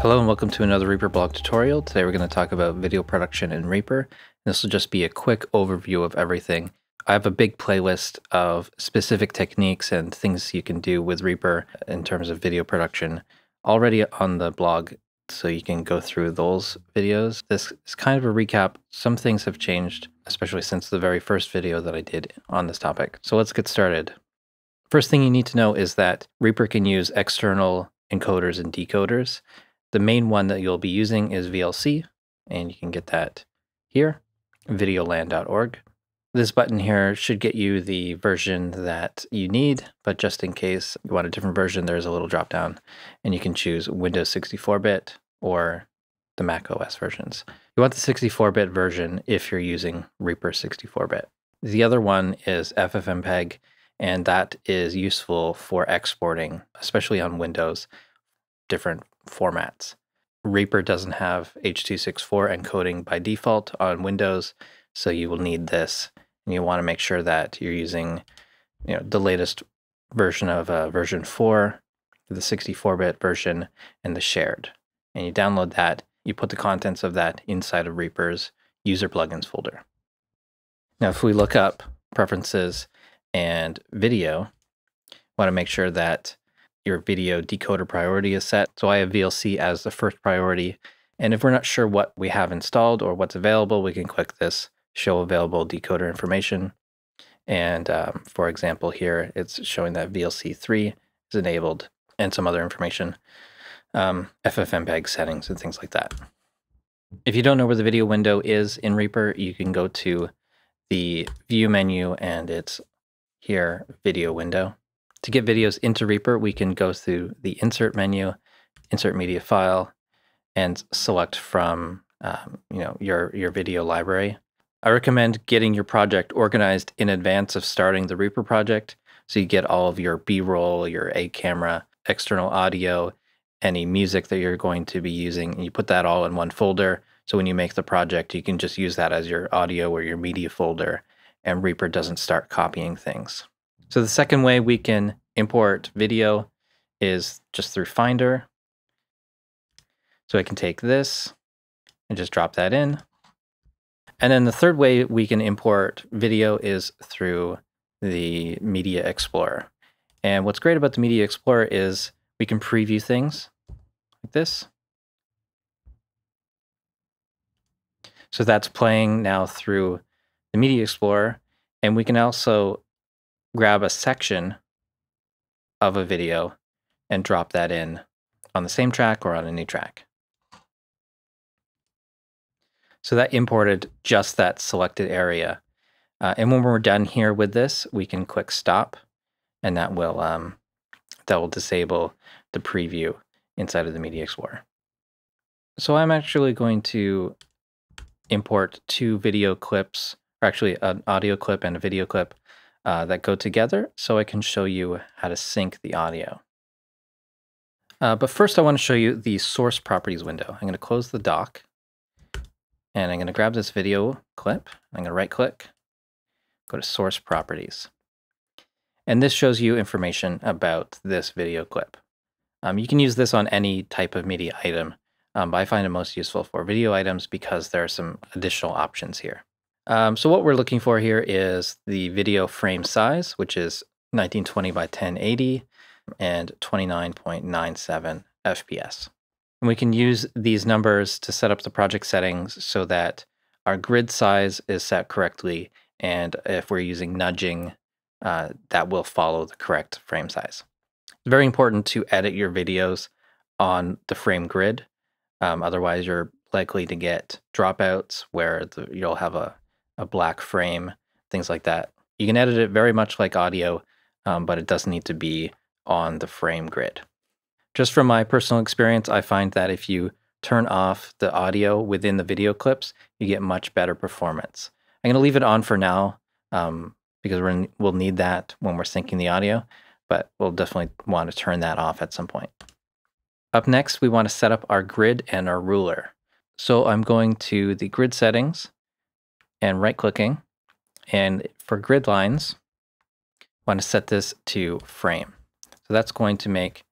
Hello and welcome to another Reaper blog tutorial. Today we're going to talk about video production in Reaper. This will just be a quick overview of everything. I have a big playlist of specific techniques and things you can do with Reaper in terms of video production already on the blog so you can go through those videos. This is kind of a recap. Some things have changed, especially since the very first video that I did on this topic. So let's get started. First thing you need to know is that Reaper can use external encoders and decoders. The main one that you'll be using is VLC, and you can get that here, videolan.org. This button here should get you the version that you need, but just in case you want a different version, there's a little drop down, and you can choose Windows 64-bit or the Mac OS versions. You want the 64-bit version if you're using Reaper 64-bit. The other one is FFmpeg, and that is useful for exporting, especially on Windows, different formats. Reaper doesn't have H.264 encoding by default on Windows, so you will need this. And you want to make sure that you're using you know, the latest version of uh, version 4, the 64-bit version, and the shared. And you download that, you put the contents of that inside of Reaper's user plugins folder. Now, if we look up preferences and video, want to make sure that your video decoder priority is set. So I have VLC as the first priority. And if we're not sure what we have installed or what's available, we can click this show available decoder information. And um, for example, here it's showing that VLC3 is enabled and some other information, um, FFmpeg settings and things like that. If you don't know where the video window is in Reaper, you can go to the view menu and it's here, video window. To get videos into Reaper, we can go through the insert menu, insert media file, and select from um, you know your your video library. I recommend getting your project organized in advance of starting the Reaper project, so you get all of your B-roll, your A camera, external audio, any music that you're going to be using, and you put that all in one folder. So when you make the project, you can just use that as your audio or your media folder, and Reaper doesn't start copying things. So the second way we can import video is just through Finder. So I can take this and just drop that in. And then the third way we can import video is through the Media Explorer. And what's great about the Media Explorer is we can preview things like this. So that's playing now through the Media Explorer. And we can also grab a section of a video and drop that in on the same track or on a new track. So that imported just that selected area. Uh, and when we're done here with this, we can click stop and that will um, that will disable the preview inside of the Media Explorer. So I'm actually going to import two video clips, or actually an audio clip and a video clip uh, that go together so I can show you how to sync the audio. Uh, but first I want to show you the source properties window. I'm going to close the dock and I'm going to grab this video clip. I'm going to right click, go to source properties. And this shows you information about this video clip. Um, you can use this on any type of media item, um, but I find it most useful for video items because there are some additional options here. Um, so what we're looking for here is the video frame size, which is 1920 by 1080 and 29.97 FPS. And we can use these numbers to set up the project settings so that our grid size is set correctly. And if we're using nudging, uh, that will follow the correct frame size. It's very important to edit your videos on the frame grid. Um, otherwise, you're likely to get dropouts where the, you'll have a a black frame, things like that. You can edit it very much like audio, um, but it does need to be on the frame grid. Just from my personal experience, I find that if you turn off the audio within the video clips, you get much better performance. I'm going to leave it on for now um, because we will need that when we're syncing the audio, but we'll definitely want to turn that off at some point. Up next, we want to set up our grid and our ruler. So I'm going to the grid settings and right clicking. And for grid lines, I want to set this to frame. So that's going to make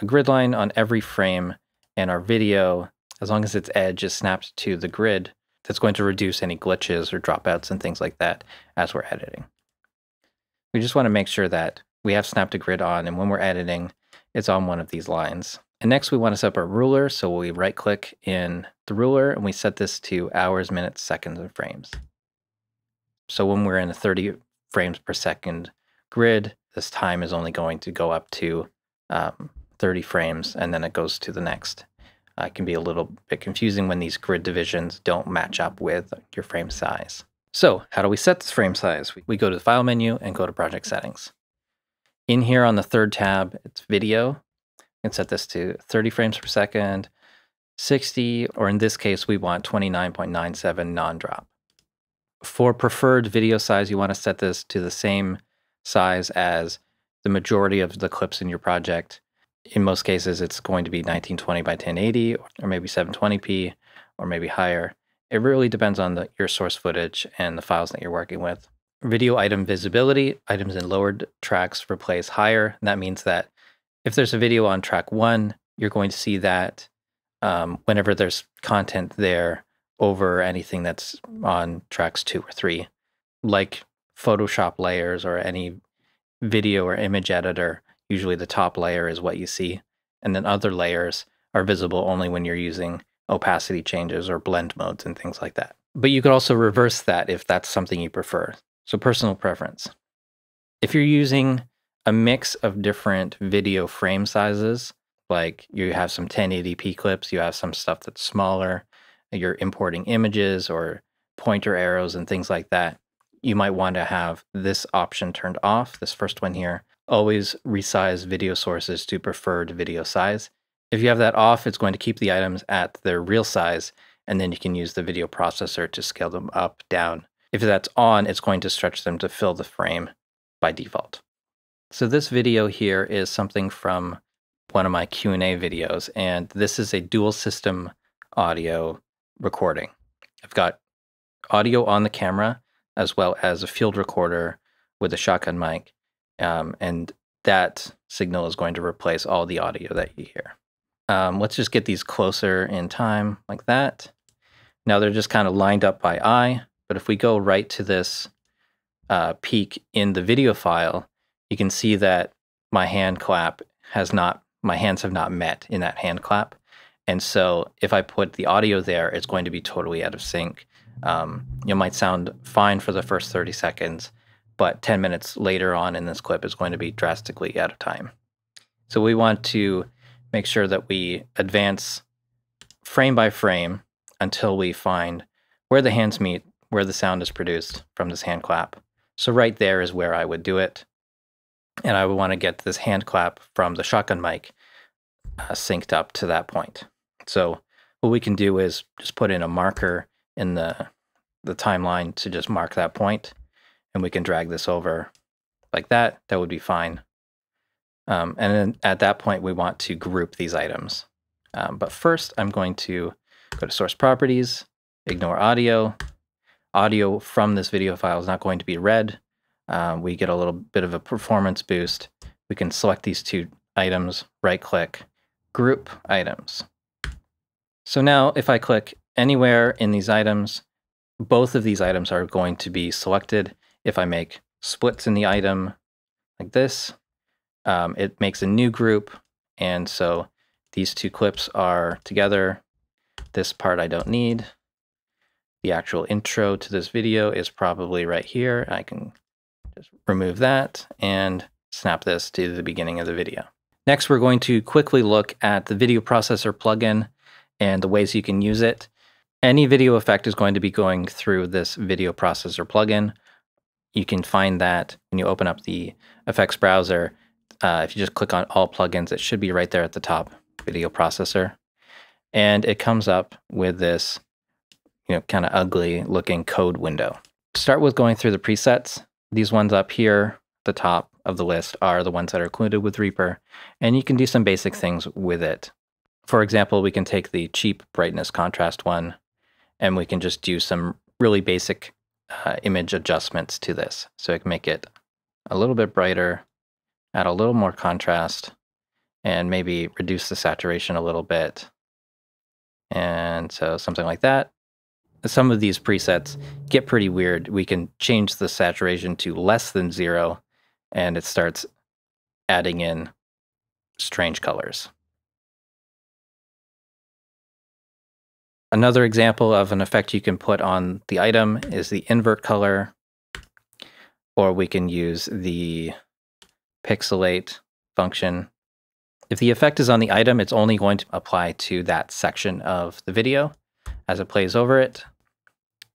a grid line on every frame And our video, as long as its edge is snapped to the grid, that's going to reduce any glitches or dropouts and things like that as we're editing. We just want to make sure that we have snap to grid on, and when we're editing, it's on one of these lines. And next we want to set up our ruler, so we right click in the ruler and we set this to hours, minutes, seconds, and frames. So when we're in a 30 frames per second grid, this time is only going to go up to um, 30 frames and then it goes to the next. Uh, it can be a little bit confusing when these grid divisions don't match up with your frame size. So how do we set this frame size? We go to the File menu and go to Project Settings. In here on the third tab, it's Video. Can set this to 30 frames per second, 60, or in this case, we want 29.97 non-drop. For preferred video size, you want to set this to the same size as the majority of the clips in your project. In most cases, it's going to be 1920 by 1080 or maybe 720p or maybe higher. It really depends on the, your source footage and the files that you're working with. Video item visibility, items in lowered tracks replace higher. That means that if there's a video on track one, you're going to see that um, whenever there's content there over anything that's on tracks two or three, like Photoshop layers or any video or image editor. Usually the top layer is what you see, and then other layers are visible only when you're using opacity changes or blend modes and things like that. But you could also reverse that if that's something you prefer. So, personal preference. If you're using a mix of different video frame sizes, like you have some 1080p clips, you have some stuff that's smaller, you're importing images or pointer arrows and things like that, you might want to have this option turned off, this first one here. Always resize video sources to preferred video size. If you have that off, it's going to keep the items at their real size, and then you can use the video processor to scale them up, down. If that's on, it's going to stretch them to fill the frame by default. So this video here is something from one of my Q&A videos, and this is a dual system audio recording. I've got audio on the camera as well as a field recorder with a shotgun mic. Um, and that signal is going to replace all the audio that you hear. Um, let's just get these closer in time like that. Now they're just kind of lined up by eye, but if we go right to this uh, peak in the video file, you can see that my hand clap has not, my hands have not met in that hand clap. And so if I put the audio there, it's going to be totally out of sync. Um, you might sound fine for the first 30 seconds, but 10 minutes later on in this clip is going to be drastically out of time. So we want to make sure that we advance frame by frame until we find where the hands meet, where the sound is produced from this hand clap. So right there is where I would do it. And I would want to get this hand clap from the shotgun mic uh, synced up to that point. So what we can do is just put in a marker in the the timeline to just mark that point, and we can drag this over like that. That would be fine. Um, and then at that point, we want to group these items. Um, but first, I'm going to go to Source Properties, ignore audio. Audio from this video file is not going to be read. Um, we get a little bit of a performance boost. We can select these two items, right click, group items. So now if I click anywhere in these items, both of these items are going to be selected. If I make splits in the item like this, um, it makes a new group. And so these two clips are together. This part I don't need. The actual intro to this video is probably right here. I can just remove that and snap this to the beginning of the video. Next, we're going to quickly look at the video processor plugin and the ways you can use it. Any video effect is going to be going through this video processor plugin. You can find that when you open up the effects browser. Uh, if you just click on all plugins, it should be right there at the top, video processor. And it comes up with this you know, kind of ugly looking code window. Start with going through the presets. These ones up here, the top of the list, are the ones that are included with Reaper. And you can do some basic things with it. For example, we can take the cheap brightness contrast one and we can just do some really basic uh, image adjustments to this. So I can make it a little bit brighter, add a little more contrast, and maybe reduce the saturation a little bit. And so something like that. Some of these presets get pretty weird. We can change the saturation to less than zero and it starts adding in strange colors. Another example of an effect you can put on the item is the invert color, or we can use the pixelate function. If the effect is on the item, it's only going to apply to that section of the video as it plays over it.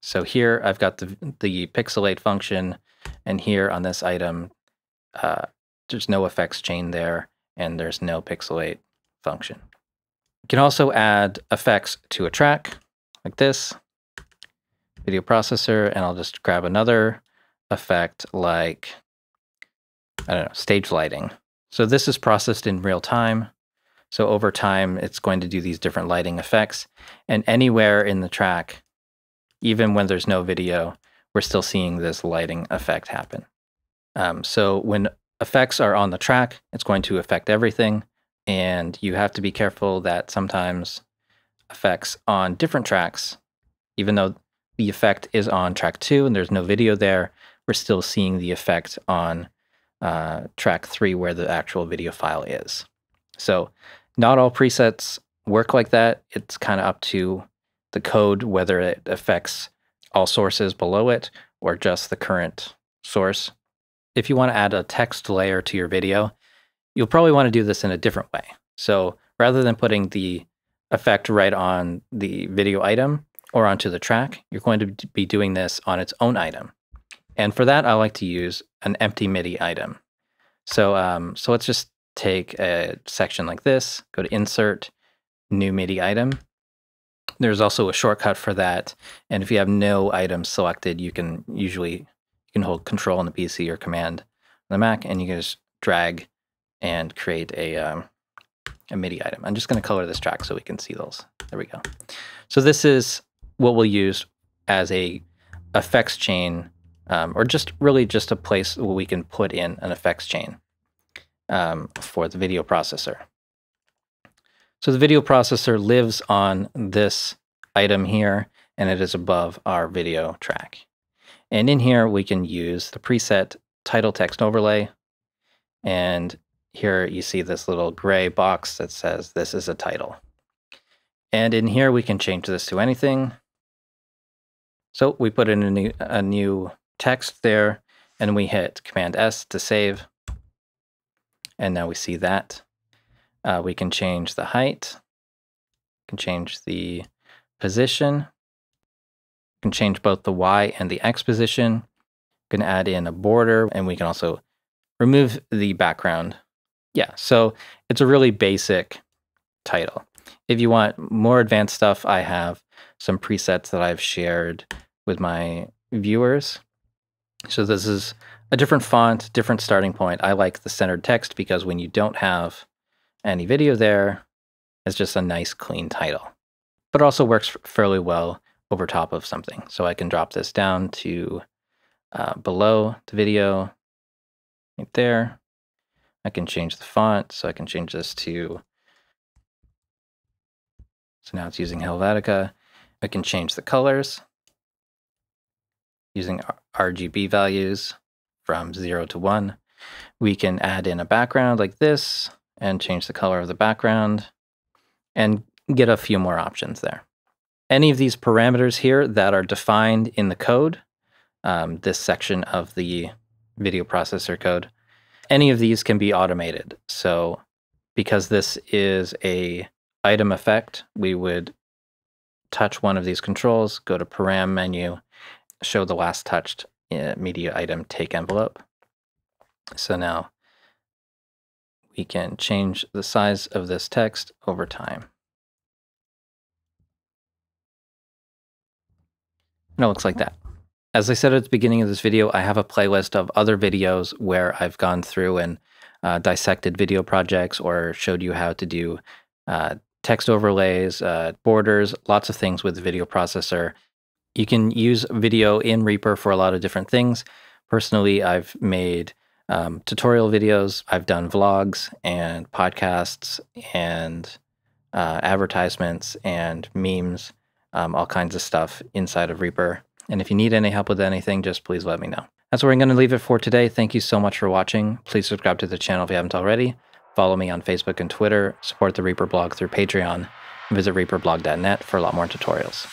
So here I've got the, the pixelate function, and here on this item, uh, there's no effects chain there, and there's no pixelate function. You can also add effects to a track like this, video processor, and I'll just grab another effect like, I don't know, stage lighting. So this is processed in real time. So over time, it's going to do these different lighting effects. And anywhere in the track, even when there's no video, we're still seeing this lighting effect happen. Um, so when effects are on the track, it's going to affect everything. And you have to be careful that sometimes effects on different tracks, even though the effect is on track two and there's no video there, we're still seeing the effect on uh, track three where the actual video file is. So not all presets work like that. It's kind of up to the code whether it affects all sources below it or just the current source. If you want to add a text layer to your video, you'll probably want to do this in a different way. So rather than putting the effect right on the video item or onto the track, you're going to be doing this on its own item. And for that, I like to use an empty MIDI item. So, um, so let's just take a section like this, go to Insert, New MIDI Item. There's also a shortcut for that. And if you have no items selected, you can usually you can hold Control on the PC or Command on the Mac, and you can just drag and create a um, a MIDI item. I'm just going to color this track so we can see those. There we go. So this is what we'll use as a effects chain, um, or just really just a place where we can put in an effects chain um, for the video processor. So the video processor lives on this item here, and it is above our video track. And in here, we can use the preset title text overlay, and here you see this little gray box that says this is a title. And in here we can change this to anything. So we put in a new, a new text there and we hit Command S to save. And now we see that. Uh, we can change the height, we can change the position, we can change both the Y and the X position, we can add in a border, and we can also remove the background yeah, so it's a really basic title. If you want more advanced stuff, I have some presets that I've shared with my viewers. So this is a different font, different starting point. I like the centered text because when you don't have any video there, it's just a nice clean title. But also works fairly well over top of something. So I can drop this down to uh, below the video right there. I can change the font, so I can change this to, so now it's using Helvetica. I can change the colors using RGB values from 0 to 1. We can add in a background like this and change the color of the background and get a few more options there. Any of these parameters here that are defined in the code, um, this section of the video processor code, any of these can be automated. So because this is a item effect, we would touch one of these controls, go to param menu, show the last touched uh, media item take envelope. So now we can change the size of this text over time. And it looks like that. As I said at the beginning of this video, I have a playlist of other videos where I've gone through and uh, dissected video projects or showed you how to do uh, text overlays, uh, borders, lots of things with the video processor. You can use video in Reaper for a lot of different things. Personally, I've made um, tutorial videos, I've done vlogs and podcasts and uh, advertisements and memes, um, all kinds of stuff inside of Reaper. And if you need any help with anything, just please let me know. That's where I'm going to leave it for today. Thank you so much for watching. Please subscribe to the channel if you haven't already. Follow me on Facebook and Twitter. Support the Reaper blog through Patreon. Visit reaperblog.net for a lot more tutorials.